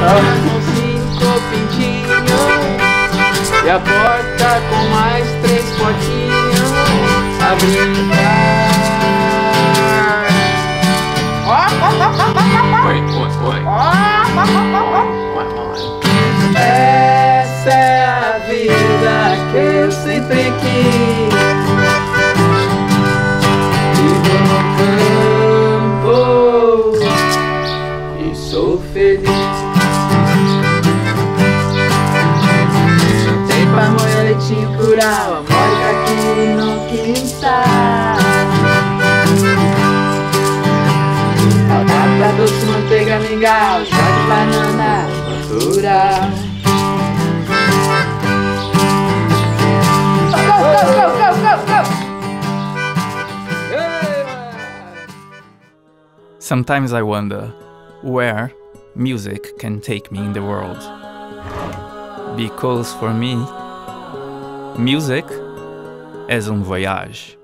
Amo cinco pintinhos E a porta com mais três potinhos A brincar Oi, oi, oi Essa é a vida que eu sempre quis de banana! Sometimes I wonder where music can take me in the world. Because for me, music is un voyage.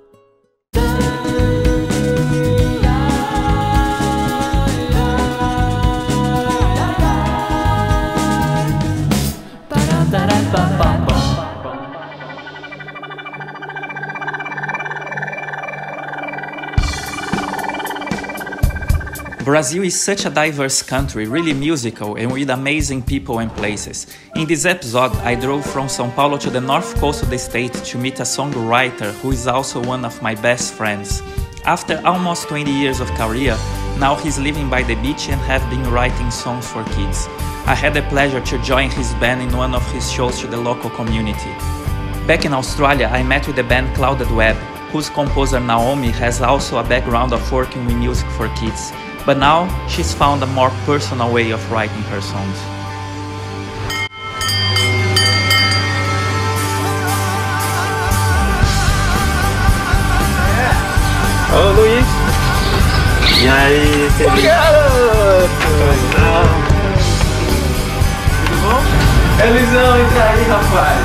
Brazil is such a diverse country, really musical and with amazing people and places. In this episode, I drove from São Paulo to the north coast of the state to meet a songwriter who is also one of my best friends. After almost 20 years of career, now he's living by the beach and have been writing songs for kids. I had the pleasure to join his band in one of his shows to the local community. Back in Australia, I met with the band Clouded Web, whose composer Naomi has also a background of working with music for kids but now she's found a more personal way of writing her songs. Oh, Ô Luiz! E aí, Felipe? Tudo bom? É Luizão, entra aí, rapaz!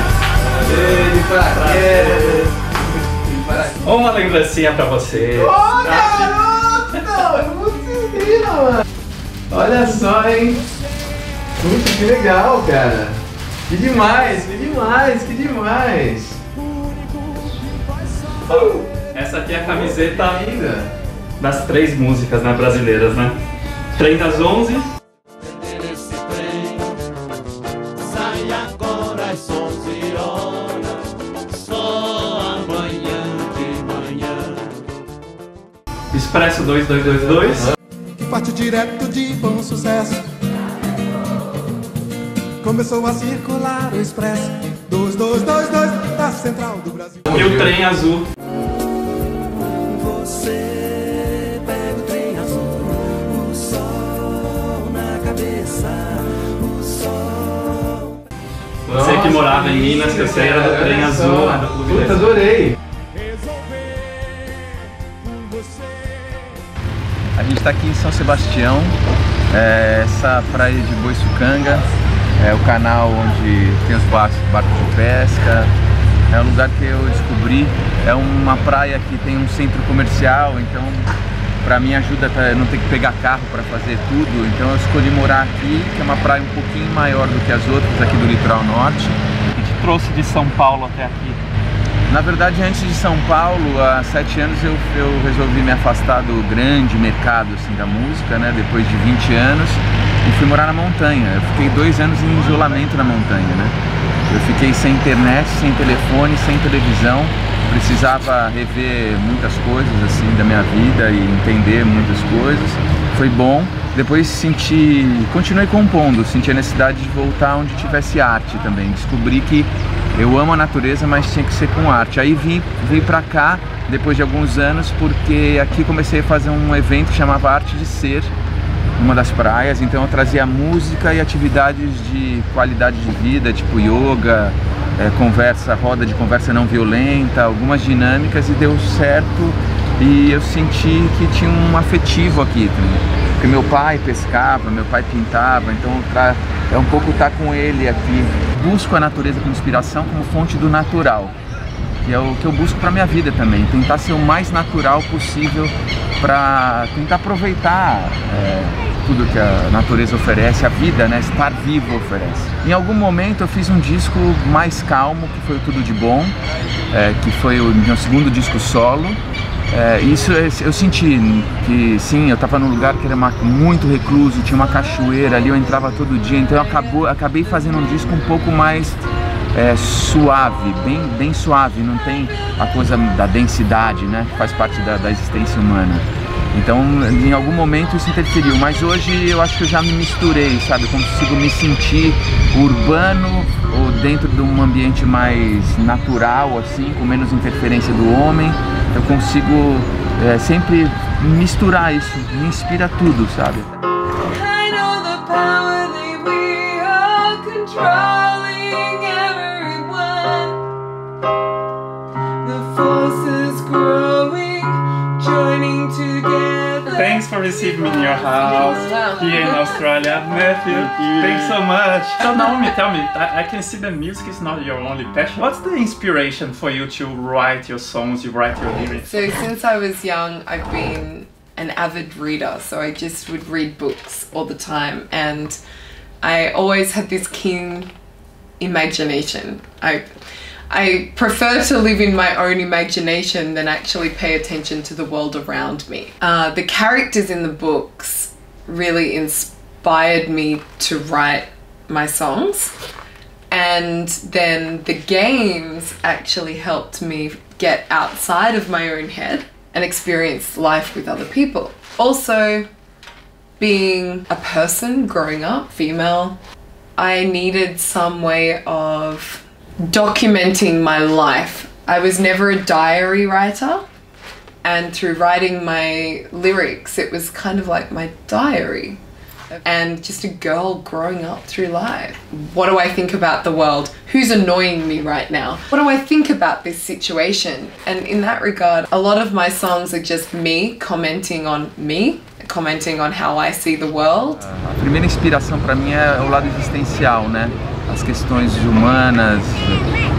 Ei, eh, pra quê? Uma lembrancinha pra você. Ô, garoto! Mentira, mano! Olha só, hein? Puxa, que legal, cara! Que demais, que demais, que demais! Essa aqui é a camiseta Ainda? das três músicas né, brasileiras, né? Trem das 11. Sai agora às 11 horas, só amanhã de manhã. Expresso 2222. Parte direto de bom sucesso. Começou a circular o expresso 2222 da Central do Brasil. E o trem azul. Você pega o trem azul, o sol na cabeça, o sol. Você que morava em Minas, que você era do trem azul, lá do Clube Puta, adorei! A gente está aqui em São Sebastião, é, essa praia de Boiçucanga, é o canal onde tem os barcos, barcos de pesca, é um lugar que eu descobri, é uma praia que tem um centro comercial, então para mim ajuda a não ter que pegar carro para fazer tudo, então eu escolhi morar aqui, que é uma praia um pouquinho maior do que as outras aqui do litoral norte. que te trouxe de São Paulo até aqui. Na verdade, antes de São Paulo, há sete anos eu, eu resolvi me afastar do grande mercado assim, da música, né? Depois de 20 anos, e fui morar na montanha. Eu fiquei dois anos em isolamento na montanha, né? Eu fiquei sem internet, sem telefone, sem televisão. Precisava rever muitas coisas assim da minha vida e entender muitas coisas. Foi bom. Depois senti, continuei compondo, senti a necessidade de voltar onde tivesse arte também. Descobri que eu amo a natureza, mas tinha que ser com arte. Aí vim, vim pra cá depois de alguns anos porque aqui comecei a fazer um evento que chamava Arte de Ser, numa das praias. Então eu trazia música e atividades de qualidade de vida, tipo yoga, eh, conversa, roda de conversa não violenta, algumas dinâmicas e deu certo. E eu senti que tinha um afetivo aqui também. Porque meu pai pescava, meu pai pintava, então tra- é um pouco estar com ele aqui. Busco a natureza como inspiração, como fonte do natural que é o que eu busco para minha vida também, tentar ser o mais natural possível para tentar aproveitar é, tudo que a natureza oferece, a vida, né, estar vivo oferece. Em algum momento eu fiz um disco mais calmo, que foi o Tudo de Bom, é, que foi o meu segundo disco solo. É, isso eu- eu senti que sim, eu estava num lugar que era uma- muito recluso, tinha uma cachoeira ali, eu entrava todo dia, então eu acabou, acabei fazendo um disco um pouco mais é, suave, bem, bem suave, não tem a coisa da densidade, né, que faz parte da, da existência humana. Então, em algum momento isso interferiu, mas hoje eu acho que eu já me misturei, sabe? Eu consigo me sentir urbano ou dentro de um ambiente mais natural, assim, com menos interferência do homem. Eu consigo é, sempre misturar isso, me inspira tudo, sabe? I know the power that we Thanks for receiving me in your house here in Australia. Matthew, thanks so much. So Naomi, tell me, I, I can see the music is not your only passion. What's the inspiration for you to write your songs, you write your lyrics? So since I was young, I've been an avid reader. So I just would read books all the time, and I always had this keen imagination. I I prefer to live in my own imagination than actually pay attention to the world around me. Uh, the characters in the books really inspired me to write my songs. And then the games actually helped me get outside of my own head and experience life with other people. Also, being a person growing up, female, I needed some way of documenting my life. I was never a diary writer, and through writing my lyrics, it was kind of like my diary and just a girl growing up through life. What do I think about the world? Who's annoying me right now? What do I think about this situation? And in that regard, a lot of my songs are just me commenting on me, commenting on how I see the world. A primeira inspiração para mim é o lado existencial, né? As questões humanas,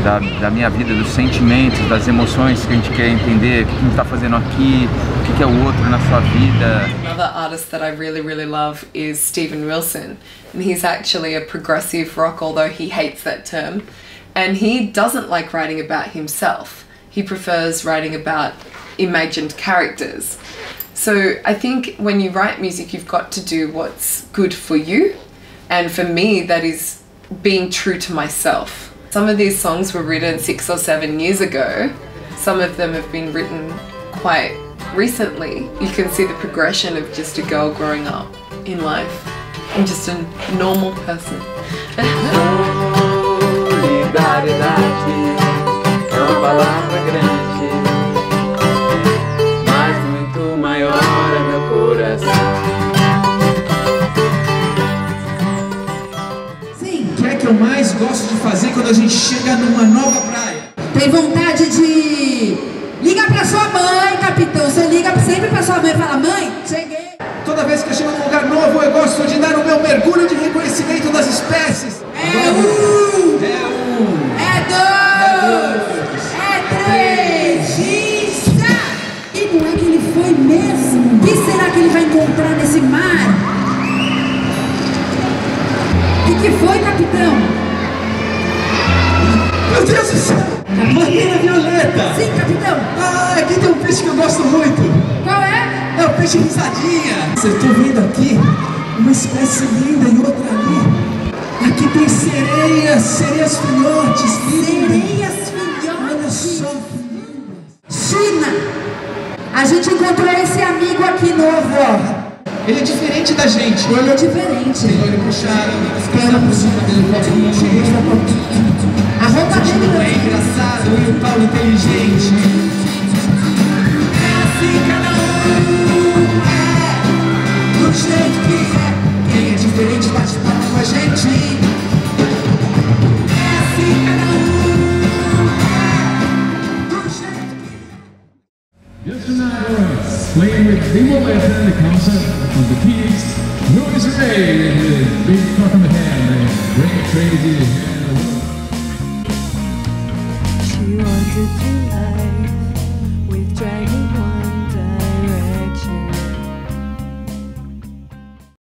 da, da minha vida, dos sentimentos, das emoções que a gente quer entender, o que a gente está fazendo aqui, o que é o outro na sua vida. Another artist that I really, really love is Steven Wilson. And he's actually a progressive rock, although he hates that term. And he doesn't like writing about himself, he prefers writing about imagined characters. So I think when you write music, you've got to do what's good for you. And for me, that is being true to myself. Some of these songs were written six or seven years ago. Some of them have been written quite recently. You can see the progression of just a girl growing up in life and just a normal person. chega numa É peixe risadinha. Eu tô vendo aqui uma espécie linda e outra ali. Aqui tem sereias, sereias filhotes. Sereias Olha filhotes. só. China. A gente encontrou esse amigo aqui novo, ó. Ele é diferente da gente. Ele é diferente. Tem olho puxado, perna por cima dele, pouquinho. A roupa dele Não é engraçado e o Paulo inteligente. Do jeito que é. Quem é diferente bate papo com a gente. É assim cada um é do jeito que Just tonight, playing with Vivo Letter, the concert from the Ray, and the big truck in the hand, and Ray Crazy,